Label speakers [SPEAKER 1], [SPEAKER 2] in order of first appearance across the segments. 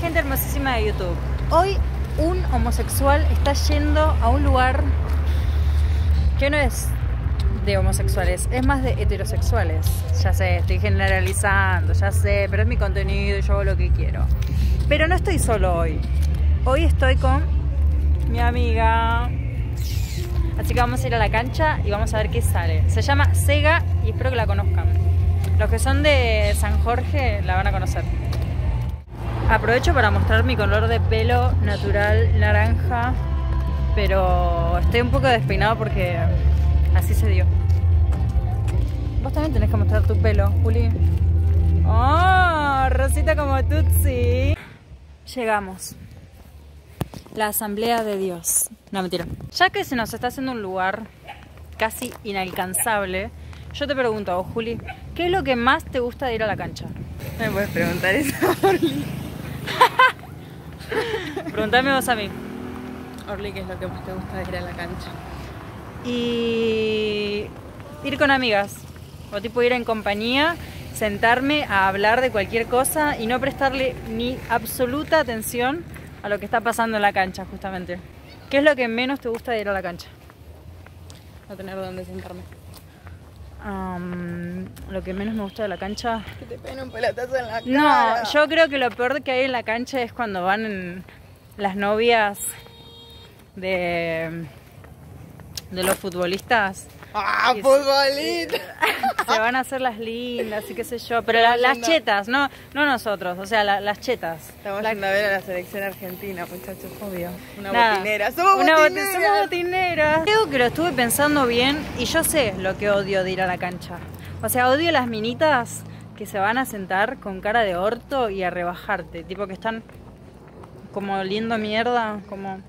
[SPEAKER 1] Gente hermosísima de YouTube. Hoy un homosexual está yendo a un lugar que no es de homosexuales, es más de heterosexuales. Ya sé, estoy generalizando, ya sé, pero es mi contenido yo hago lo que quiero. Pero no estoy solo hoy. Hoy estoy con mi amiga. Así que vamos a ir a la cancha y vamos a ver qué sale. Se llama Sega y espero que la conozcan. Los que son de San Jorge la van a conocer. Aprovecho para mostrar mi color de pelo natural naranja, pero estoy un poco despeinado porque así se dio. Vos también tenés que mostrar tu pelo, Juli. ¡Oh! Rosita como Tutsi. Llegamos. La Asamblea de Dios. No, mentira. Ya que se nos está haciendo un lugar casi inalcanzable, yo te pregunto Juli, ¿qué es lo que más te gusta de ir a la cancha?
[SPEAKER 2] Me puedes preguntar eso, Orly.
[SPEAKER 1] Preguntame vos a mí.
[SPEAKER 2] Orly, ¿qué es lo que más te gusta de ir a la cancha?
[SPEAKER 1] Y ir con amigas. O tipo ir en compañía, sentarme a hablar de cualquier cosa y no prestarle ni absoluta atención a lo que está pasando en la cancha, justamente. ¿Qué es lo que menos te gusta de ir a la cancha?
[SPEAKER 2] No tener dónde sentarme.
[SPEAKER 1] Um, lo que menos me gusta de la cancha.
[SPEAKER 2] Que te peguen un pelotazo en la cara.
[SPEAKER 1] No, yo creo que lo peor que hay en la cancha es cuando van en las novias de, de los futbolistas.
[SPEAKER 2] ¡Ah,
[SPEAKER 1] Y-
[SPEAKER 2] futbolito!
[SPEAKER 1] Se van a hacer las lindas y qué sé yo. Pero la- las chetas, no, no nosotros, o sea, la- las chetas.
[SPEAKER 2] Estamos
[SPEAKER 1] La-
[SPEAKER 2] yendo a ver a la selección argentina, muchachos.
[SPEAKER 1] Obvio.
[SPEAKER 2] Una
[SPEAKER 1] Nada.
[SPEAKER 2] botinera. ¡Somos
[SPEAKER 1] Una boti-
[SPEAKER 2] botineras!
[SPEAKER 1] somos botineras. Creo que lo estuve pensando bien y yo sé lo que odio de ir a la cancha. O sea, odio las minitas que se van a sentar con cara de orto y a rebajarte. Tipo que están como oliendo mierda, como...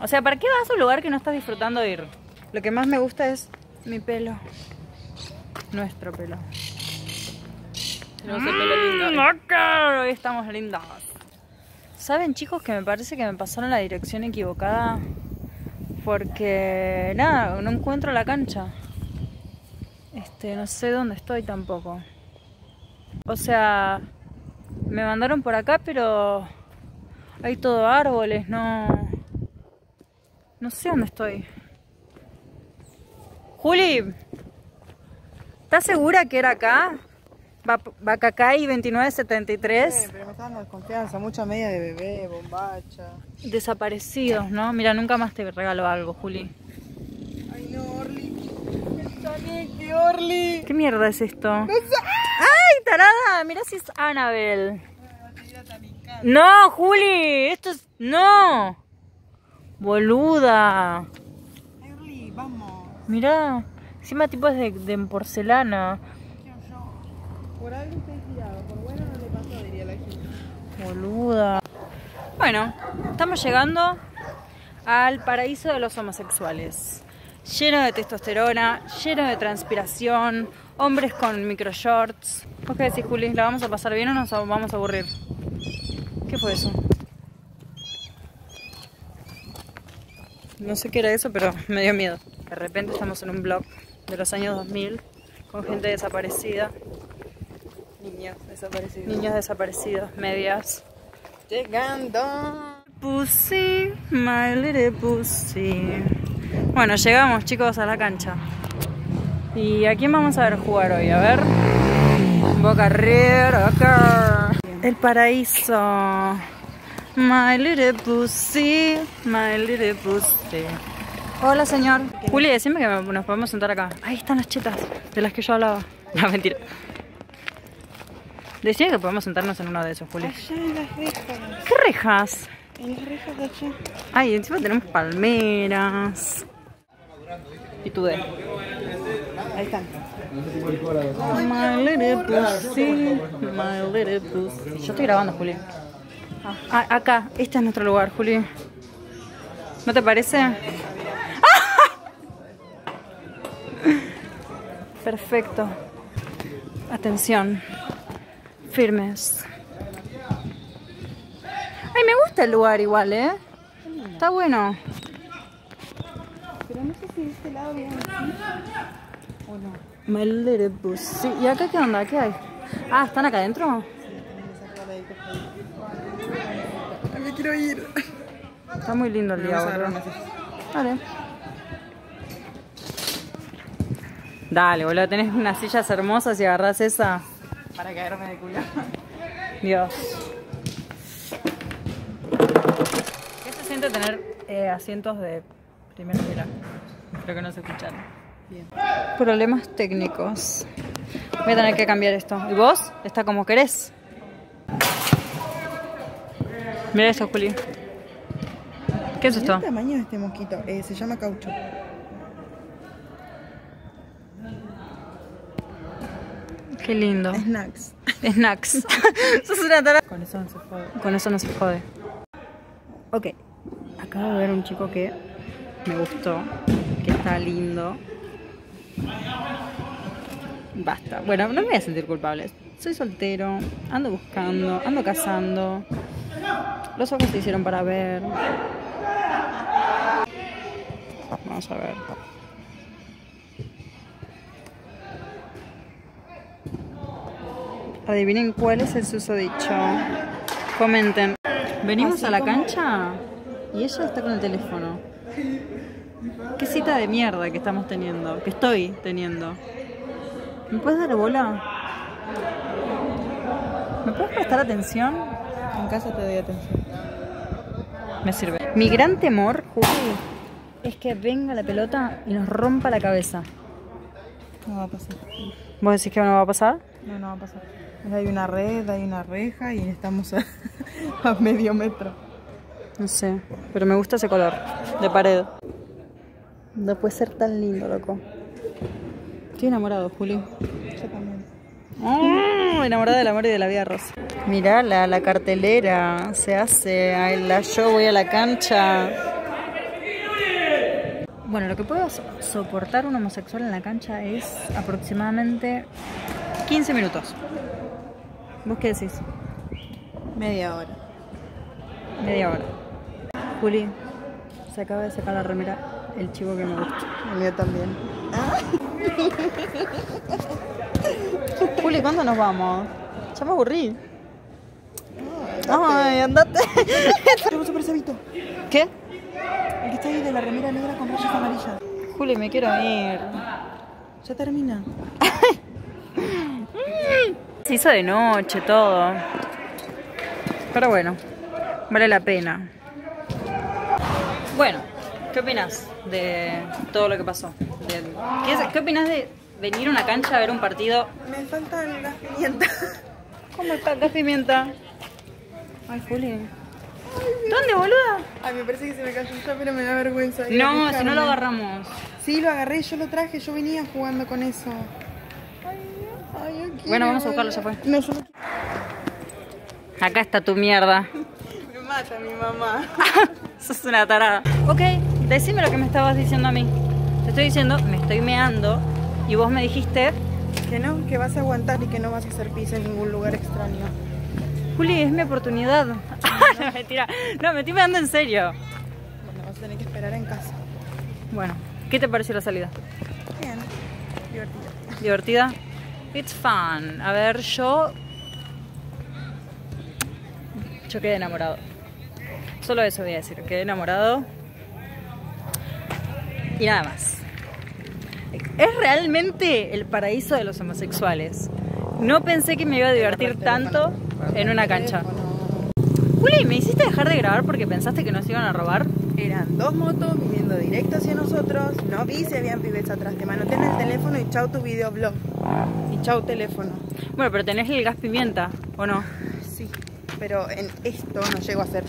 [SPEAKER 1] O sea, ¿para qué vas a un lugar que no estás disfrutando de ir? Lo que más me gusta es mi pelo. Nuestro pelo.
[SPEAKER 2] Tenemos el pelo lindo.
[SPEAKER 1] Mm, Hoy estamos lindas. ¿Saben, chicos, que me parece que me pasaron la dirección equivocada? Porque, nada, no encuentro la cancha. Este, no sé dónde estoy tampoco. O sea, me mandaron por acá, pero hay todo árboles, no. No sé dónde estoy. Juli, ¿estás segura que era acá? Ba- Bacacay 2973.
[SPEAKER 2] Sí, pero me está dando desconfianza. Mucha media de bebé, bombacha.
[SPEAKER 1] Desaparecidos, ¿no? Mira, nunca más te regalo algo, Juli.
[SPEAKER 2] Ay, no, Orly. Sonic, Orly.
[SPEAKER 1] ¿Qué mierda es esto? ¡Ay, tarada! Mira si es Annabelle. No, Juli, esto es... ¡No! Boluda. Mira, encima tipo es de, de porcelana.
[SPEAKER 2] Por algo está inspirado. Por bueno no le pasó, diría la gente.
[SPEAKER 1] Boluda. Bueno, estamos llegando al paraíso de los homosexuales. Lleno de testosterona, lleno de transpiración, hombres con micro shorts. ¿Vos qué decís, Juli? ¿La vamos a pasar bien o nos vamos a aburrir? ¿Qué fue eso? No sé qué era eso, pero me dio miedo. De repente estamos en un blog de los años 2000 con gente desaparecida,
[SPEAKER 2] Niños desaparecidos.
[SPEAKER 1] niños desaparecidos, medias.
[SPEAKER 2] Llegando.
[SPEAKER 1] Pussy, my little pussy. Bueno, llegamos chicos a la cancha. ¿Y a quién vamos a ver jugar hoy? A ver. Boca River, acá. El paraíso. My little pussy, my little pussy. Hola señor. Juli, decime que nos podemos sentar acá. Ahí están las chetas de las que yo hablaba. No, mentira. Decía que podemos sentarnos en uno de esos, Juli.
[SPEAKER 2] Allá en las rejas.
[SPEAKER 1] ¿Qué rejas?
[SPEAKER 2] En las rejas de allá.
[SPEAKER 1] Ay, encima tenemos palmeras. Y tu de.
[SPEAKER 2] Ahí están.
[SPEAKER 1] My little pussy, my little pussy. Yo estoy grabando, Juli. Ah, acá, este es nuestro lugar, Juli. ¿No te parece? Perfecto. Atención. Firmes. Ay, me gusta el lugar igual, ¿eh? Está bueno.
[SPEAKER 2] Pero no sé si de este lado viene así o no.
[SPEAKER 1] My little pussy. ¿Y acá qué onda? ¿Qué hay? Ah, ¿están acá adentro?
[SPEAKER 2] Me sacar ahí, coge ahí. Ay, me quiero ir.
[SPEAKER 1] Está muy lindo el día, boludo. Dale. Dale, boludo, tenés unas sillas hermosas y agarrás esa.
[SPEAKER 2] Para caerme de culo.
[SPEAKER 1] Dios. ¿Qué se siente tener eh, asientos de primera fila? Espero que no se escucharon.
[SPEAKER 2] Bien.
[SPEAKER 1] Problemas técnicos. Voy a tener que cambiar esto. ¿Y vos? Está como querés. Mira eso, Juli. ¿Qué es esto?
[SPEAKER 2] el tamaño de este mosquito. Eh, se llama caucho.
[SPEAKER 1] Qué lindo.
[SPEAKER 2] Snacks.
[SPEAKER 1] Snacks. Sos una tara-
[SPEAKER 2] Con eso no se jode.
[SPEAKER 1] Con eso no se jode. Ok. Acabo de ver un chico que me gustó, que está lindo. Basta. Bueno, no me voy a sentir culpable. Soy soltero, ando buscando, ando cazando. Los ojos se hicieron para ver. Vamos a ver. Adivinen cuál es el susodicho. Comenten. Venimos a la cancha y ella está con el teléfono. Qué cita de mierda que estamos teniendo, que estoy teniendo. ¿Me puedes dar bola? ¿Me puedes prestar atención?
[SPEAKER 2] En casa te doy atención.
[SPEAKER 1] Me sirve. Mi gran temor, Juli, es que venga la pelota y nos rompa la cabeza.
[SPEAKER 2] No va a pasar.
[SPEAKER 1] ¿Vos decís que no va a pasar?
[SPEAKER 2] No, no va a pasar. Hay una red, hay una reja y estamos a, a medio metro.
[SPEAKER 1] No sé, pero me gusta ese color de pared. No puede ser tan lindo, loco. Estoy enamorado, Juli.
[SPEAKER 2] Yo también.
[SPEAKER 1] Oh, enamorada del amor y de la vida rosa. Mirá la, la cartelera, se hace, la yo voy a la cancha. Bueno, lo que puedo so- soportar un homosexual en la cancha es aproximadamente 15 minutos. ¿Vos qué decís?
[SPEAKER 2] Media hora.
[SPEAKER 1] Media hora. Juli, se acaba de sacar la remera el chico que me gusta.
[SPEAKER 2] El mío también.
[SPEAKER 1] Juli, ¿cuándo nos vamos? Ya me aburrí. Ay, andate.
[SPEAKER 2] Tengo super cebito.
[SPEAKER 1] ¿Qué?
[SPEAKER 2] El que está ahí de la remera negra con rayas amarillas.
[SPEAKER 1] Juli, me quiero ir.
[SPEAKER 2] Ya termina.
[SPEAKER 1] Se hizo de noche todo. Pero bueno, vale la pena. Bueno, ¿qué opinas de todo lo que pasó? ¿qué, qué opinas de venir a una cancha a ver un partido?
[SPEAKER 2] Me falta el gas pimienta.
[SPEAKER 1] ¿Cómo está la pimienta? Ay, Juli. ¿Dónde, boluda?
[SPEAKER 2] Ay, me parece que se me cayó ya, pero me da vergüenza.
[SPEAKER 1] No, si no lo agarramos.
[SPEAKER 2] Sí, lo agarré, yo lo traje, yo venía jugando con eso. Ay, ay, yo quiero,
[SPEAKER 1] Bueno, vamos a buscarlo, ya fue.
[SPEAKER 2] No, yo no.
[SPEAKER 1] Acá está tu mierda.
[SPEAKER 2] Me mata mi mamá.
[SPEAKER 1] Sos una tarada. Ok, decime lo que me estabas diciendo a mí. Te estoy diciendo, me estoy meando y vos me dijiste,
[SPEAKER 2] Que no, que vas a aguantar y que no vas a hacer pis en ningún lugar extraño.
[SPEAKER 1] Juli, es mi oportunidad. no, mentira. No, me estoy meando en serio.
[SPEAKER 2] Bueno, vas a tener que esperar en casa.
[SPEAKER 1] Bueno, ¿qué te pareció la salida?
[SPEAKER 2] Bien, divertido.
[SPEAKER 1] ¿Divertida? It's fun. A ver, yo. Yo quedé enamorado. Solo eso voy a decir. Quedé enamorado. Y nada más. Es realmente el paraíso de los homosexuales. No pensé que me iba a divertir tanto en una cancha. Juli, ¿me hiciste dejar de grabar porque pensaste que nos iban a robar?
[SPEAKER 2] Eran dos motos viniendo directo hacia nosotros. No vi si habían pibes atrás. Te manoté en el teléfono y chau tu videoblog. Y chau teléfono.
[SPEAKER 1] Bueno, pero tenés el gas pimienta, ¿o no?
[SPEAKER 2] Sí, pero en esto no llego a hacer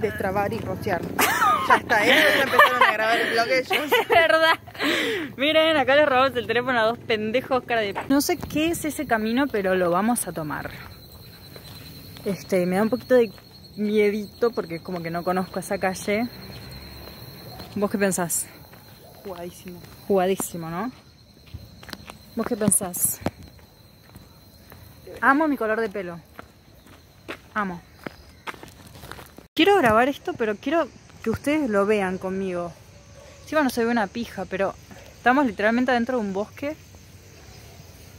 [SPEAKER 2] destrabar y rociar. Ya está, ellos ya empezaron a grabar el blog ellos.
[SPEAKER 1] Es verdad. Miren, acá les robamos el teléfono a dos pendejos cara de... No sé qué es ese camino, pero lo vamos a tomar. Este, me da un poquito de miedito porque como que no conozco esa calle. ¿Vos qué pensás?
[SPEAKER 2] Jugadísimo.
[SPEAKER 1] Jugadísimo, ¿no? ¿Vos qué pensás? Amo mi color de pelo. Amo. Quiero grabar esto, pero quiero que ustedes lo vean conmigo. Encima no se ve una pija, pero estamos literalmente adentro de un bosque.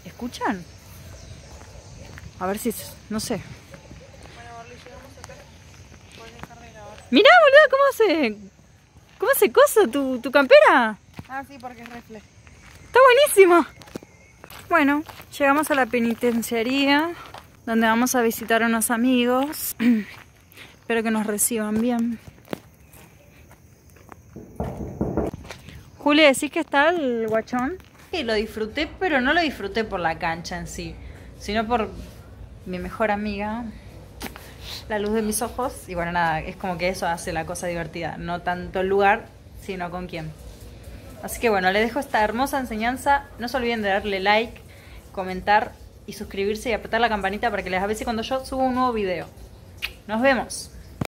[SPEAKER 1] ¿Escuchan? A ver si... es- no sé. Mirá, boludo, cómo se. ¿Cómo se cosa tu, tu campera?
[SPEAKER 2] Ah, sí, porque es reflex.
[SPEAKER 1] Está buenísimo. Bueno, llegamos a la penitenciaría, donde vamos a visitar a unos amigos. Espero que nos reciban bien. Julia, ¿decís que está el guachón? Sí, lo disfruté, pero no lo disfruté por la cancha en sí, sino por mi mejor amiga, la luz de mis ojos. Y bueno, nada, es como que eso hace la cosa divertida. No tanto el lugar, sino con quién. Así que bueno, les dejo esta hermosa enseñanza. No se olviden de darle like, comentar y suscribirse y apretar la campanita para que les avise cuando yo subo un nuevo video. Nos vemos.